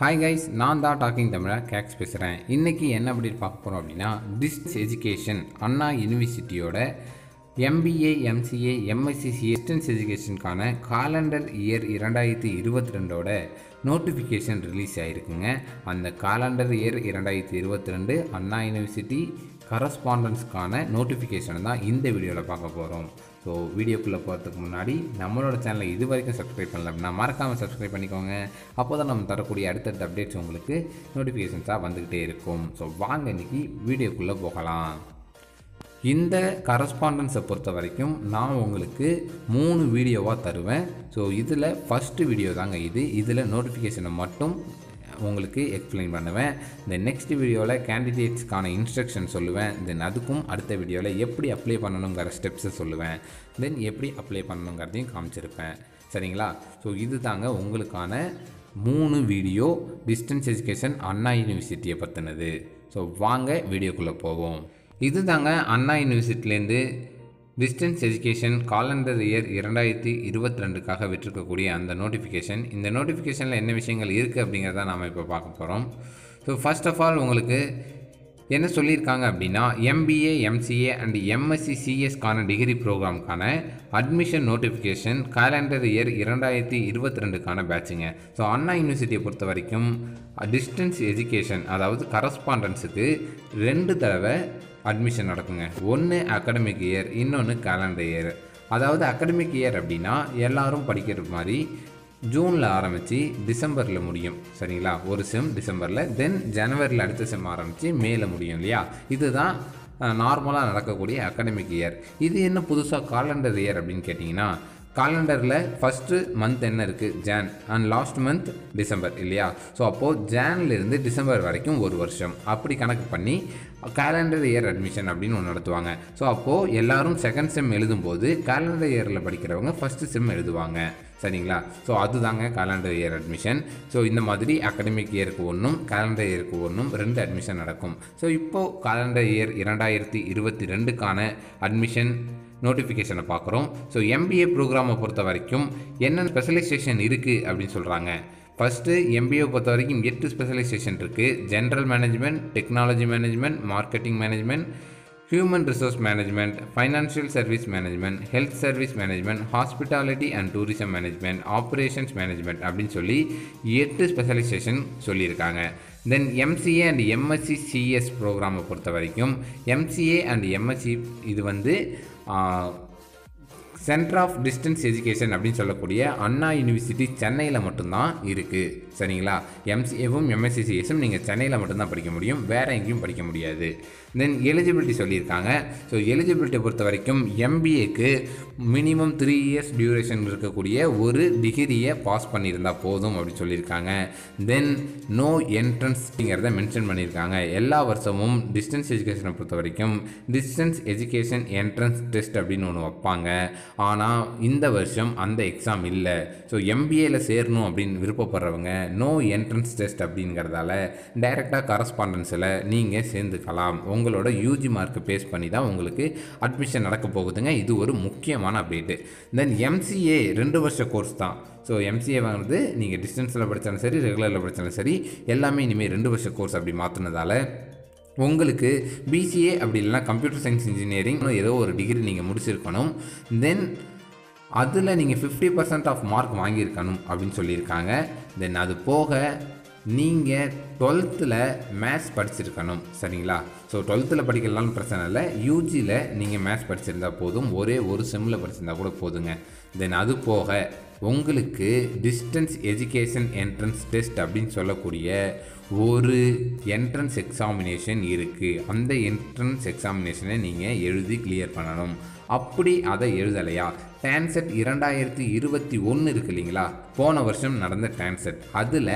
Hi guys நான் தான் docking தமிழா cakes பேசுகிறேன் இன்றைக்கி என்ன அப்படி பார்க்க போகிறோம் அப்படின்னா டிஸ்டன்ஸ் எஜுகேஷன் அண்ணா யூனிவர்சிட்டியோட எம்பிஏ எம்சிஏ எம்எஸ்சி டிஸ்டன்ஸ் எஜுகேஷனுக்கான காலண்டர் இயர் இரண்டாயிரத்தி இருபத்தி ரெண்டோட நோட்டிஃபிகேஷன் ரிலீஸ் ஆகிருக்குங்க அந்த காலண்டர் இயர் இரண்டாயிரத்தி இருபத்தி ரெண்டு அண்ணா யூனிவர்சிட்டி கரஸ்பாண்டன்ஸ்க்கான நோட்டிஃபிகேஷன் தான் இந்த வீடியோவில் பார்க்க போகிறோம் ஸோ வீடியோக்குள்ளே போகிறதுக்கு முன்னாடி நம்மளோட சேனலை இது வரைக்கும் சப்ஸ்கிரைப் பண்ணல அப்படின்னா மறக்காமல் சப்ஸ்கிரைப் பண்ணிக்கோங்க. அப்போ தான் நம்ம தரக்கூடிய அடுத்தடுத்த அப்டேட்ஸ் உங்களுக்கு நோட்டிஃபிகேஷன்ஸாக வந்துக்கிட்டே இருக்கும். ஸோ வாங்க இன்றைக்கி வீடியோக்குள்ளே போகலாம். இந்த கரஸ்பாண்டன்ஸை பொறுத்த வரைக்கும் நான் உங்களுக்கு மூணு வீடியோவாக தருவேன். ஸோ இதில் ஃபஸ்ட்டு வீடியோ தாங்க இது. இதில் நோட்டிஃபிகேஷனை மட்டும் உங்களுக்கு எக்ஸ்பிளைன் பண்ணுவேன். இந்த நெக்ஸ்ட் வீடியோவில் கேண்டிடேட்ஸ்க்கான இன்ஸ்ட்ரக்ஷன் சொல்லுவேன். தென் அதுக்கும் அடுத்த வீடியோவில் எப்படி அப்ளை பண்ணணுங்கிற ஸ்டெப்ஸை சொல்லுவேன். தென் எப்படி அப்ளை பண்ணணுங்கிறதையும் காமிச்சிருப்பேன். சரிங்களா? ஸோ இது தாங்க உங்களுக்கான மூணு வீடியோ டிஸ்டன்ஸ் எஜுகேஷன் அண்ணா யூனிவர்சிட்டியை பற்றினது ஸோ வாங்க வீடியோக்குள்ளே போவோம். இது தாங்க அண்ணா யூனிவர்சிட்டிலேருந்து டிஸ்டன்ஸ் எஜுகேஷன் காலண்டர் இயர் இரண்டாயிரத்தி இருபத்தி ரெண்டுக்காக விட்டிருக்கக்கூடிய அந்த நோட்டிஃபிகேஷன். இந்த நோட்டிஃபிகேஷனில் என்ன விஷயங்கள் இருக்குது அப்படிங்கிறத நாம் இப்போ பார்க்க போகிறோம் ஸோ ஃபர்ஸ்ட் ஆஃப் ஆல் உங்களுக்கு என்ன சொல்லியிருக்காங்க அப்படின்னா எம்பிஏ எம்சிஏ அண்ட் எம்எஸ்சி சிஎஸ்க்கான டிகிரி ப்ரோக்ராம்க்கான அட்மிஷன் நோட்டிஃபிகேஷன் கேலண்டர் இயர் இரண்டாயிரத்தி இருபத்தி ரெண்டுக்கான பேட்சுங்க ஸோ அண்ணா யூனிவர்சிட்டியை பொறுத்த வரைக்கும் டிஸ்டன்ஸ் எஜுகேஷன் அதாவது கரஸ்பாண்டன்ஸுக்கு ரெண்டு தடவை அட்மிஷன் நடக்குங்க. ஒன்று அகாடமிக் இயர் இன்னொன்று கேலண்டர் இயர் அதாவது அகாடமிக் இயர் அப்படின்னா எல்லாரும் படிக்கிற மாதிரி ஜூனில் ஆரம்பித்து டிசம்பரில் முடியும். சரிங்களா? ஒரு செம் டிசம்பரில் தென் ஜனவரியில் அடுத்த செம் ஆரம்பித்து மேல முடியும் இல்லையா? இதுதான் நார்மலாக நடக்கக்கூடிய அகாடமிக் இயர் இது என்ன புதுசாக காலண்டர் இயர் அப்படின்னு கேட்டிங்கன்னா காலண்டரில் ஃபஸ்ட்டு மந்த் என்ன இருக்குது Jan and last month December இல்லையா? ஸோ அப்போது ஜான்லேருந்து டிசம்பர் வரைக்கும் ஒரு வருஷம். அப்படி கணக்கு பண்ணி கேலண்டர் இயர் அட்மிஷன் அப்படின்னு ஒன்று நடத்துவாங்க. ஸோ அப்போது எல்லாரும் செகண்ட் செம் எழுதும்போது கேலண்டர் இயரில் படிக்கிறவங்க ஃபஸ்ட்டு செம் எழுதுவாங்க. சரிங்களா? ஸோ அதுதாங்க கேலண்டர் இயர் அட்மிஷன் ஸோ இந்த மாதிரி அகடமிக் இயருக்கு ஒன்றும் கேலண்டர் இயருக்கு ஒன்றும் ரெண்டு அட்மிஷன் நடக்கும். ஸோ இப்போது கேலண்டர் இயர் இரண்டாயிரத்தி இருபத்தி ரெண்டுக்கான அட்மிஷன் நோட்டிஃபிகேஷனை பார்க்குறோம். ஸோ எம்பிஏ ப்ரோக்ராமை பொறுத்த வரைக்கும் என்னென்ன ஸ்பெஷலைசேஷன் இருக்குது அப்படின்னு சொல்கிறாங்க ஃபஸ்ட்டு எம்பிஏ பொறுத்த வரைக்கும் எட்டு ஸ்பெஷலைசேஷன் இருக்குது general management technology management marketing management human resource management financial service management health service management hospitality and tourism management operations management அப்படின்னு சொல்லி எட்டு ஸ்பெஷலைசேஷன் சொல்லியிருக்காங்க. Then MCA and MSc CS ப்ரோக்ராமை பொறுத்த வரைக்கும் எம்சிஏ அண்ட் எம்எஸ்சி இது வந்து சென்டர் ஆஃப் டிஸ்டன்ஸ் எஜுகேஷன் அப்படின்னு சொல்லக்கூடிய அண்ணா யூனிவர்சிட்டி சென்னையில் மட்டும்தான் இருக்குது சரிங்களா? எம்சிஏவும் எம்எஸ்சிசிஎஸும் நீங்கள் சென்னையில் மட்டும்தான் படிக்க முடியும். வேறு எங்கேயும் படிக்க முடியாது. தென் எலிஜிபிலிட்டி சொல்லியிருக்காங்க. ஸோ எலிஜிபிலிட்டியை பொறுத்த வரைக்கும் எம்பிஏக்கு மினிமம் த்ரீ இயர்ஸ் டியூரேஷன் இருக்கக்கூடிய ஒரு டிகிரியை பாஸ் பண்ணியிருந்தால் போதும் அப்படின்னு சொல்லியிருக்காங்க. தென் நோ என்ட்ரன்ஸ்ங்கிறத மென்ஷன் பண்ணியிருக்காங்க. எல்லா வருஷமும் டிஸ்டன்ஸ் எஜுகேஷனை பொறுத்த வரைக்கும் டிஸ்டன்ஸ் எஜுகேஷன் என்ட்ரன்ஸ் டெஸ்ட் அப்படின்னு ஒன்று வைப்பாங்க. ஆனால் இந்த வருஷம் அந்த எக்ஸாம் இல்லை. ஸோ எம்பிஏல சேரணும் அப்படின்னு விருப்பப்படுறவங்க நோ என்ட்ரன்ஸ் டெஸ்ட் அப்படிங்கிறதால டைரெக்டாக கரஸ்பாண்டன்ஸில் நீங்கள் சேர்ந்துக்கலாம். உங்களோட யூஜி மார்க்கை பேஸ் பண்ணி தான் உங்களுக்கு அட்மிஷன் நடக்க போகுதுங்க. இது ஒரு முக்கியமான அப்டேட்டு தென் எம்சிஏ ரெண்டு வருஷ கோர்ஸ் தான். ஸோ எம்சிஏ வாங்குறது நீங்கள் டிஸ்டன்ஸில் படித்தாலும் சரி ரெகுலரில் படித்தாலும் சரி எல்லாமே இனிமேல் ரெண்டு வருஷ கோர்ஸ் அப்படி மாற்றினதால உங்களுக்கு பிசிஏ அப்படி இல்லைனா கம்ப்யூட்டர் சயின்ஸ் இன்ஜினியரிங் ஏதோ ஒரு டிகிரி நீங்கள் முடிச்சிருக்கணும். தென் அதில் நீங்கள் ஃபிஃப்டி பர்சன்ட் ஆஃப் மார்க் வாங்கியிருக்கணும் அப்படின்னு சொல்லியிருக்காங்க. தென் அது போக நீங்கள் டுவெல்த்தில் மேத்ஸ் படிச்சிருக்கணும். சரிங்களா? ஸோ டுவெல்த்தில் படிக்கலாம்னு பிரச்சனை இல்லை. யூஜியில் நீங்கள் மேத்ஸ் படிச்சிருந்தால் போதும். ஒரே ஒரு செம்மில் படிச்சிருந்தா கூட போதுங்க. தென் அது போக உங்களுக்கு டிஸ்டன்ஸ் எஜுகேஷன் என்ட்ரன்ஸ் டெஸ்ட் அப்படின்னு சொல்லக்கூடிய ஒரு என்ட்ரன்ஸ் எக்ஸாமினேஷன் இருக்குது அந்த என்ட்ரன்ஸ் எக்ஸாமினேஷனை நீங்கள் எழுதி கிளியர் பண்ணணும். அப்படி அதை எழுதலையா? டான்செட் இரண்டாயிரத்தி இருபத்தி ஒன்று இருக்கு இல்லைங்களா? போன வருஷம் நடந்த டான்செட் அதில்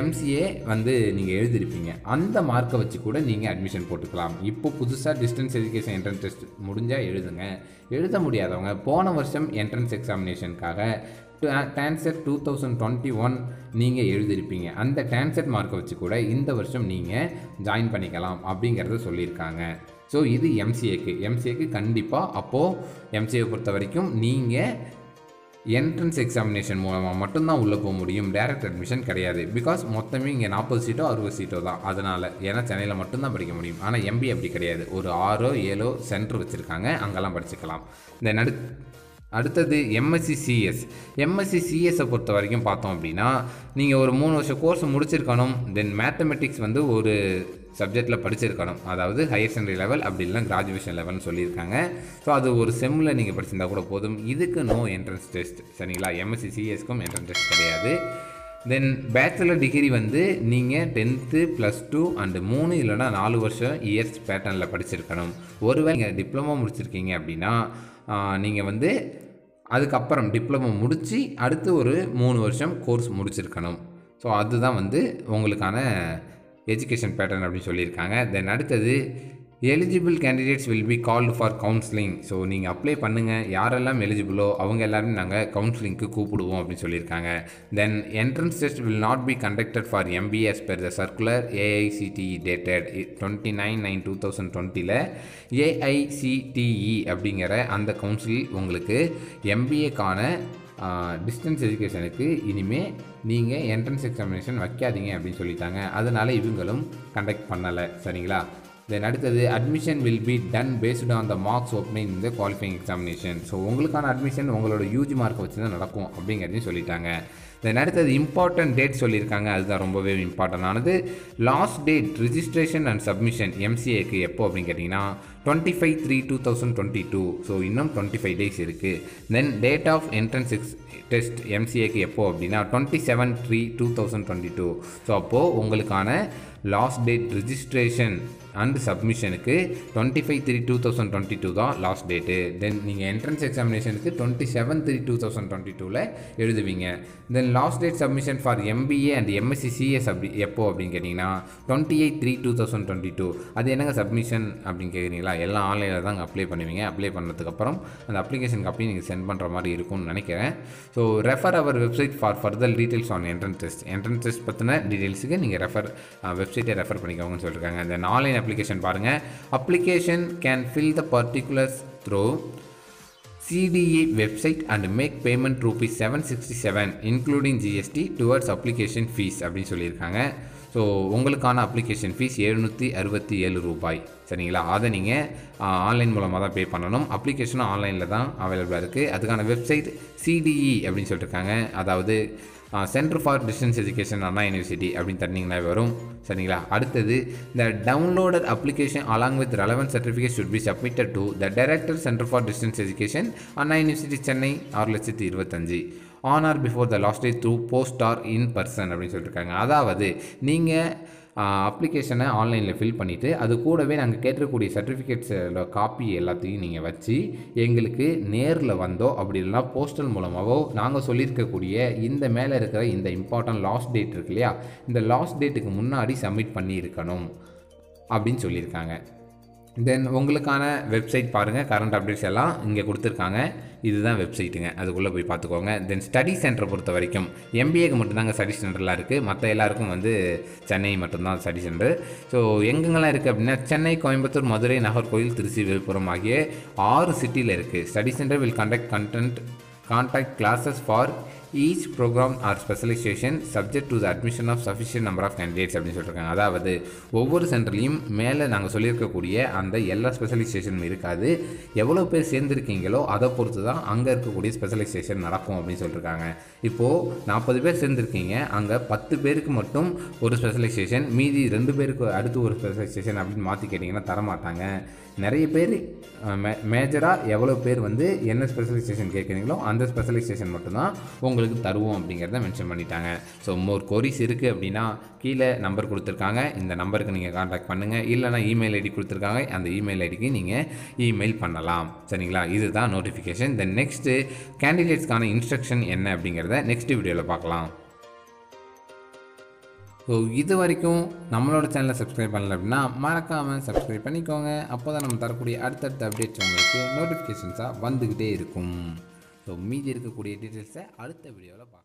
எம்சிஏ வந்து நீங்கள் எழுதியிருப்பீங்க. அந்த மார்க்கை வச்சு கூட நீங்கள் அட்மிஷன் போட்டுக்கலாம். இப்போ புதுசாக டிஸ்டன்ஸ் எஜுகேஷன் என்ட்ரன்ஸ் டெஸ்ட் முடிஞ்சால் எழுதுங்க. எழுத முடியாதவங்க போன வருஷம் entrance எக்ஸாமினேஷனுக்காக TANCET two thousand twenty one நீங்கள் எழுதியிருப்பீங்க. அந்த டான்செட் மார்க்கை வச்சு கூட இந்த வருஷம் நீங்கள் ஜாயின் பண்ணிக்கலாம் அப்படிங்கிறத சொல்லியிருக்காங்க. ஸோ இது எம்சிஏக்கு எம்சிஏக்கு கண்டிப்பாக அப்போது எம்சிஏ பொறுத்த வரைக்கும் நீங்கள் என்ட்ரன்ஸ் எக்ஸாமினேஷன் மூலமாக மட்டும்தான் உள்ளே போக முடியும். டைரக்ட் அட்மிஷன் கிடையாது. பிகாஸ் மொத்தமே இங்கே நாற்பது சீட்டோ அறுபது சீட்டோ தான். அதனால் ஏன்னா சென்னையில் மட்டும்தான் படிக்க முடியும். ஆனால் எம்பி அப்படி கிடையாது. ஒரு ஆறோ ஏழோ சென்டர் வச்சுருக்காங்க. அங்கெல்லாம் படிச்சுக்கலாம். இந்த நடு அடுத்தது எம்எஸ்சி சிஎஸ் எம்எஸ்சி சிஎஸை பொறுத்த வரைக்கும் பார்த்தோம் அப்படின்னா நீங்கள் ஒரு மூணு வருஷம் கோர்ஸ் முடிச்சிருக்கணும். தென் மேத்தமெட்டிக்ஸ் வந்து ஒரு சப்ஜெக்டில் படிச்சிருக்கணும். அதாவது ஹையர் செகண்டரி லெவல் அப்படி இல்லைனா கிராஜுவேஷன் லெவல்னு சொல்லியிருக்காங்க. ஸோ அது ஒரு செம்மில் நீங்கள் படிச்சிருந்தா கூட போதும். இதுக்கு நோ என்ட்ரன்ஸ் டெஸ்ட் சரிங்களா? எம்எஸ்சி சிஎஸ்க்கும் என்ட்ரன்ஸ் டெஸ்ட் கிடையாது. தென் பேச்சுலர் டிகிரி வந்து நீங்கள் டென்த்து ப்ளஸ் டூ அண்டு மூணு இல்லைனா நாலு வருஷம் இயர்ஸ் பேட்டர்னில் படிச்சிருக்கணும். ஒருவேளை நீங்கள் டிப்ளமோ முடிச்சிருக்கீங்க அப்படின்னா நீங்கள் வந்து அதுக்கப்புறம் டிப்ளமோ முடித்து அடுத்து ஒரு மூணு வருஷம் கோர்ஸ் முடிச்சிருக்கணும். ஸோ அதுதான் வந்து உங்களுக்கான எஜுகேஷன் பேட்டர்ன் அப்படின்னு சொல்லியிருக்காங்க. தென் அடுத்தது eligible candidates will be called for counselling so நீங்கள் அப்ளை பண்ணுங்கள் யாரெல்லாம் எலிஜிபிளோ அவங்க எல்லாரும் நாங்கள் கவுன்சிலிங்க்கு கூப்பிடுவோம் அப்படின்னு சொல்லியிருக்காங்க. Then entrance test will not be conducted for MBS per the circular AICTE dated twenty nine nine two thousand டுவெண்ட்டியில் ஏஐசிடிஇ அப்படிங்கிற அந்த கவுன்சில் உங்களுக்கு எம்பிஏக்கான டிஸ்டன்ஸ் எஜுகேஷனுக்கு இனிமேல் நீங்கள் என்ட்ரன்ஸ் எக்ஸாமினேஷன் வைக்காதீங்க அப்படின்னு சொல்லிட்டாங்க. அதனால் இவங்களும் கண்டக்ட் பண்ணலை. சரிங்களா? தென் அடுத்தது admission will be done based on the marks opening இந்த குவாலிஃபைங் எக்ஸாமினேஷன் ஸோ உங்களுக்கான அட்மிஷன் உங்களோட யூஜி மார்க்கை வச்சு தான் நடக்கும் அப்படிங்கிறதையும் சொல்லிட்டாங்க. தென் அடுத்தது இம்பார்ட்டன்ட் டேட் சொல்லியிருக்காங்க. அதுதான் ரொம்பவே இம்பார்ட்டண்டானது last date registration and submission எம்சிஏக்கு எப்போ அப்படின்னு கேட்டிங்கன்னா twenty five three two thousand twenty two so இன்னும் டுவெண்ட்டி ஃபைவ் டேஸ் இருக்குது then date of entrance ex test எம்சிஏக்கு எப்போ அப்படின்னா twenty seven three two thousand twenty two so அப்போது உங்களுக்கான last date registration and சப்மிஷனுக்கு twenty five three two thousand twenty two தான் last date then நீங்கள் entrance எக்ஸாமினேஷனுக்கு twenty seven three two thousand twenty டூவில் எழுதுவீங்க. Then last date submission for MBA and MSc CS அப்படி எப்போ அப்படின்னு கேட்டிங்கன்னா twenty eight three two thousand twenty two அது என்னங்க சப்மிஷன் அப்படின்னு கேட்குறீங்களா எல்லாம் ஆன்லைனில் தான் அப்ளை பண்ணுவீங்க. அப்ளை பண்ணதுக்கப்புறம் அந்த அப்ளிகேஷன் காப்பி நீங்கள் சென்ட் பண்ணுற மாதிரி இருக்கும்னு நினைக்கிறேன். So refer our website for further details on entrance test entrance test பற்றின டீட்டெயில்ஸுக்கு நீங்கள் ரெஃபர் வெப்சைட்டை ரெஃபர் பண்ணிக்கோங்கன்னு சொல்லியிருக்காங்க இந்த ஆன்லைன் அப்ளிகேஷன் பாருங்கள் application can fill the particulars through CDE website and make payment rupees 767 including GST towards application fees அப்படின்னு சொல்லியிருக்காங்க ஸோ உங்களுக்கான அப்ளிகேஷன் ஃபீஸ் எழுநூற்றி அறுபத்தி ஏழு ரூபாய். சரிங்களா? அதை நீங்கள் ஆன்லைன் மூலமாக தான் பே பண்ணணும். அப்ளிகேஷனும் ஆன்லைனில் தான் அவைலபிளாக இருக்குது அதுக்கான வெப்சைட் சிடிஇ அப்படின்னு சொல்லியிருக்காங்க அதாவது centre for distance education Anna university அப்படின்னு தட்டினீங்கன்னா வரும். சரிங்களா? அடுத்தது the downloaded application along with relevant certificate should be submitted to the director centre for distance education Anna university Chennai ஆறு லட்சத்தி இருபத்தஞ்சு. On or before the last day through post or in person அப்படின்னு சொல்லியிருக்காங்க அதாவது நீங்கள் அப்ளிகேஷனை ஆன்லைனில் fill பண்ணிவிட்டு அது கூடவே நாங்கள் கேட்டிருக்கக்கூடிய சர்டிஃபிகேட்ஸோட காப்பி எல்லாத்தையும் நீங்கள் வச்சு எங்களுக்கு நேரில் வந்தோ அப்படி இல்லைனா போஸ்டல் மூலமாகவோ நாங்கள் சொல்லியிருக்கக்கூடிய இந்த மேலே இருக்கிற இந்த இம்பார்ட்டன்ட் லாஸ்ட் டேட் இருக்கு இல்லையா? இந்த லாஸ்ட் டேட்டுக்கு முன்னாடி சப்மிட் பண்ணியிருக்கணும் அப்படின்னு சொல்லியிருக்காங்க தென் உங்களுக்கான வெப்சைட் பாருங்கள் கரண்ட் அப்டேட்ஸ் எல்லாம் இங்கே கொடுத்துருக்காங்க. இதுதான் வெப்சைட்டுங்க அதுக்குள்ளே போய் பார்த்துக்கோங்க. தென் ஸ்டடி சென்டரை பொறுத்த வரைக்கும் எம்பிஏக்கு மட்டும்தாங்க ஸ்டடி சென்டர்லாம் இருக்குது மற்ற எல்லாருக்கும் வந்து சென்னை மட்டும்தான் ஸ்டடி சென்டர் ஸோ எங்கெங்கெல்லாம் இருக்குது அப்படின்னா சென்னை கோயம்புத்தூர் மதுரை நாகர்கோவில் திருச்சி விழுப்புரம் ஆகிய ஆறு சிட்டியில் இருக்குது study centre will conduct content contact classes for each programme or specialisation subject to the admission of sufficient number of candidates அப்படின்னு சொல்லியிருக்காங்க அதாவது ஒவ்வொரு சென்டர்லையும் மேலே நாங்கள் சொல்லியிருக்கக்கூடிய அந்த எல்லா ஸ்பெஷலைசேஷனும் இருக்காது. எவ்வளோ பேர் சேர்ந்துருக்கீங்களோ அதை பொறுத்து தான் அங்கே இருக்கக்கூடிய ஸ்பெஷலைசேஷன் நடக்கும் அப்படின்னு சொல்லியிருக்காங்க இப்போது நாற்பது பேர் சேர்ந்துருக்கீங்க. அங்கே பத்து பேருக்கு மட்டும் ஒரு ஸ்பெஷலைசேஷன் மீதி ரெண்டு பேருக்கு அடுத்து ஒரு ஸ்பெஷலைசேஷன் அப்படின்னு மாற்றி கேட்டிங்கன்னா தரமாட்டாங்க நிறைய பேர் மே மேஜராக எவ்வளோ பேர் வந்து என்ன ஸ்பெஷலைசேஷன் கேட்குறீங்களோ அந்த ஸ்பெஷலைசேஷன் மட்டும்தான் உங்களுக்கு தருவோம் அப்படிங்கிறத மென்ஷன் பண்ணிட்டாங்க. ஸோ மோர் கொரிஸ் இருக்குது அப்படின்னா கீழே நம்பர் கொடுத்துருக்காங்க. இந்த நம்பருக்கு நீங்கள் காண்டாக்ட் பண்ணுங்கள் இல்லைனா இமெயில் ஐடி கொடுத்துருக்காங்க. அந்த இமெயில் ஐடிக்கு நீங்கள் இமெயில் பண்ணலாம். சரிங்களா? இதுதான் நோட்டிஃபிகேஷன் தென் நெக்ஸ்ட்டு கேண்டிடேட்ஸ்க்கான இன்ஸ்ட்ரக்ஷன் என்ன அப்படிங்கிறத நெக்ஸ்ட் வீடியோவில் பார்க்கலாம். ஸோ இது வரைக்கும் நம்மளோட சேனலை சப்ஸ்கிரைப் பண்ணல அப்படின்னா மறக்காமல் சப்ஸ்கிரைப் பண்ணிக்கோங்க. அப்போ தான் நம்ம தரக்கூடிய அடுத்தடுத்த அப்டேட்ஸ் உங்களுக்கு நோட்டிஃபிகேஷன்ஸாக வந்துக்கிட்டே இருக்கும். ஸோ மீதி இருக்கக்கூடிய டீட்டெயில்ஸை அடுத்த வீடியோவில் பார்க்கலாம்